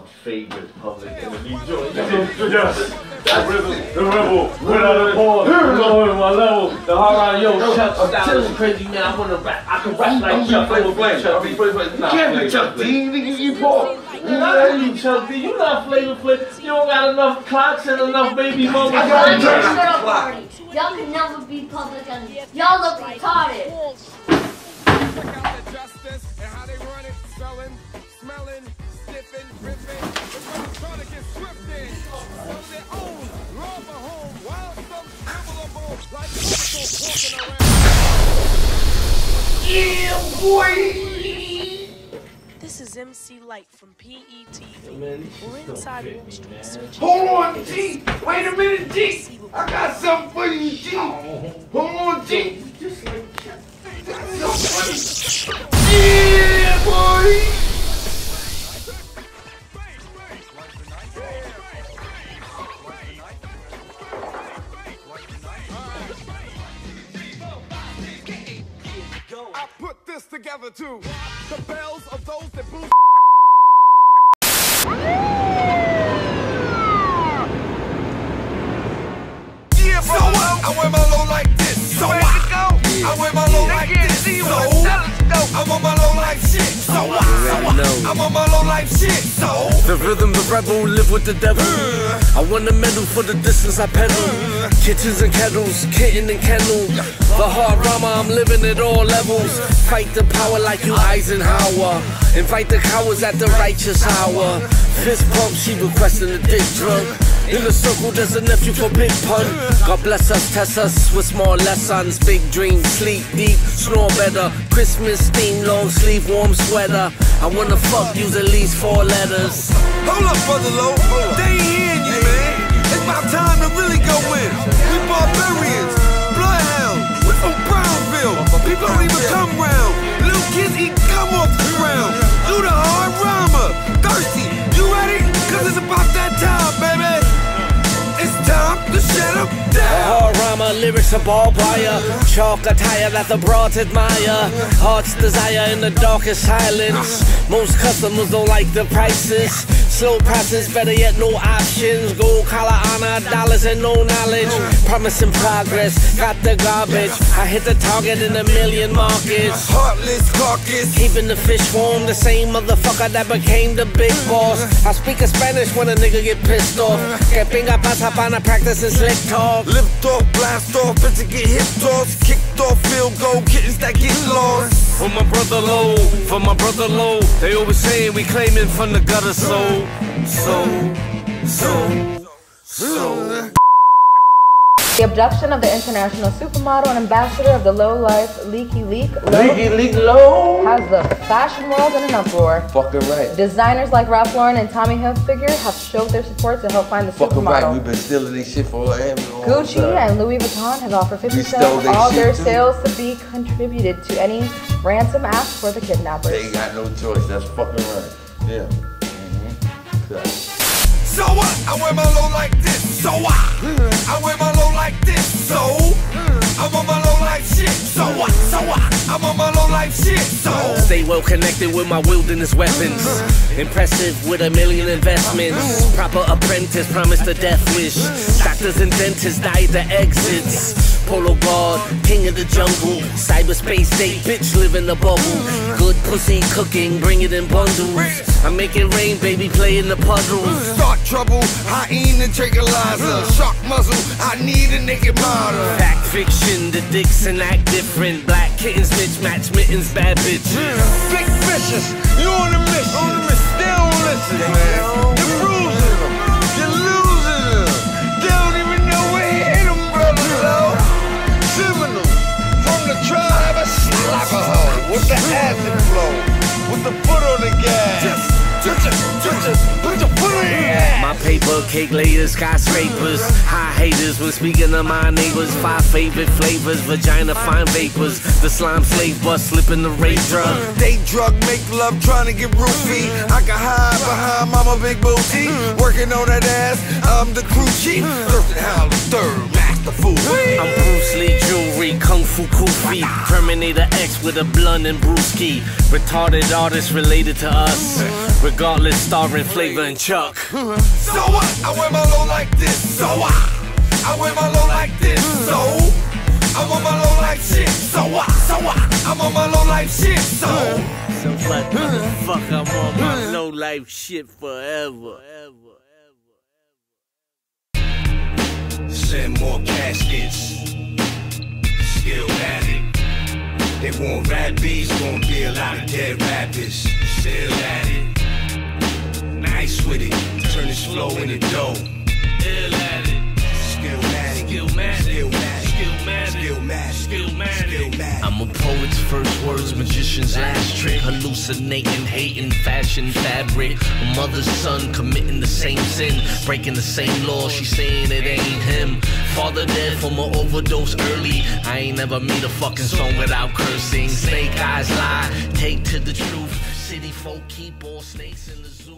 my favorite public enemy joint. Yes, that rhythm, the rebel, without a pause, lowering my level. The hard on yo, Chuck, style is crazy, man. I wanna rap, I can rap like Chuck. I will Chuck. You can't be Chuck D, nigga, you poor. You not you Chuck D, you not Flavor Flav. You don't got enough clocks and enough baby mamas. I got a party. Y'all can never be public enemies. Y'all look retarded. Sniffing, ripping. The brothers trying to get swifted. From their own, love a home, while some scribble like muscle walking around. This is MC Light from PET. Man, We're inside fit Wall Street Hold on, G. Wait a minute, G. I got something for you, together too. The bells of those that boost. Yeah, bro. So what? I wear my low like this. So what? I wear my low like this. So I'm on my low life shit. So what? So? I'm on my low life shit. So The rhythm, the rebel, live with the devil. Uh. I won the medal for the distance I pedal. Uh. Kitchens and kettles, kitten and kennel. The hard rama, I'm living at all levels. Fight the power like you Eisenhower. Invite the cowards at the righteous hour. Fist pump, she requesting a dick drug. In the circle, there's a nephew for Big Pun. God bless us, test us with small lessons. Big dreams, sleep deep, snore better. Christmas theme, long sleeve, warm sweater. I wanna fuck, use at least four letters. hold up, brother low. They ain't hearing you, man. It's about time to really go in. We barbarians, from Brownsville. People don't even come round. Little kids eat gum off the ground. Do the hard rhymer. Thirsty, you ready? Cause it's about that time, baby. It's time to shut up down. Hard rhymer, lyrics are ball wire. Chalk attire that the broads admire. Heart's desire in the darkest silence. Most customers don't like the prices. Slow process, better yet, no options. Gold collar honor, dollars and no knowledge. Promising progress, got the garbage. I hit the target in a million markets. Heartless carcass. Keeping the fish warm, the same motherfucker that became the big boss. I speak a Spanish when a nigga get pissed off. Que pinga pasa pana practicing slick talk. Lift off, blast off, bitch get hip tossed, kicked off, field goal, kittens that get lost. For my brother low, for my brother low. They always saying we claiming from the gutter, so, so, so, so. The abduction of the international supermodel and ambassador of the low life Leaky Leak Lo, Leaky leak low. has the fashion world in an uproar. Fucking right. Designers like Ralph Lauren and Tommy Hilfiger have showed their support to help find the Fucking right. We've been stealing this shit for a Gucci and Louis Vuitton have offered 50% of all their too? sales to be contributed to any ransom asked for the kidnappers. They ain't got no choice. That's fucking right. Yeah. Mm-hmm. So what? I wear my low like this. So what? Shit. So Stay well connected with my wilderness weapons. Impressive with a million investments. Proper apprentice, promised a death wish. Doctors and dentists died the exits. Polo guard, king of the jungle. Cyberspace date, bitch, live in a bubble. Good pussy cooking, bring it in bundles. I make it rain, baby, play in the puddles. Start trouble. Hyena tranquilizer. Shark muzzle. I need a naked model. Fact fiction, the dicks and act different. Black kittens, mismatch mittens, bad bitches. Big vicious. You on a mission. They don't listen, man. You're bruising them. You're losing them. They don't even know where you hit them, brother. Low. Seminal. From the tribe of Slapaho. With the acid flow. With the foot on the gas. Cake layers, skyscrapers, high haters when speaking of my neighbors. Five favorite flavors, vagina fine vapors. The slime slave bus slipping the rape drug. They drug, make love, trying to get roofie. I can hide behind mama big booty. Working on that ass, I'm the crew chief. Thirstin the third, Master Fuol. I'm Bruce Lee jewelry, kung fu Kufi, Terminator X with a blunt and brewski. Retarded artists related to us. Regardless, starring Flavor and Chuck. So what? I wear my low like this. So what? I wear my low like this. So I'm on my low like shit. So what? So what? I'm on my low life shit. So So what, motherfucker? I'm on my low life shit forever. send more caskets. Still at it. They want rap beats, gonna be a lot of dead rappers. Still at it. Nice with it. Turn this flow into dough. Still at it. Skill mad. Skill mad. Skill mad. Skill mad. Skill mad. Skill mad. Skill mad. I'm a poet's first words, magician's last trick. Hallucinating, hating, fashion, fabric. A mother's son committing the same sin, breaking the same law. She saying it ain't him. Father dead from an overdose early. I ain't never made a fucking song without cursing. Snake eyes lie, take to the truth. City folk keep all snakes in the zoo.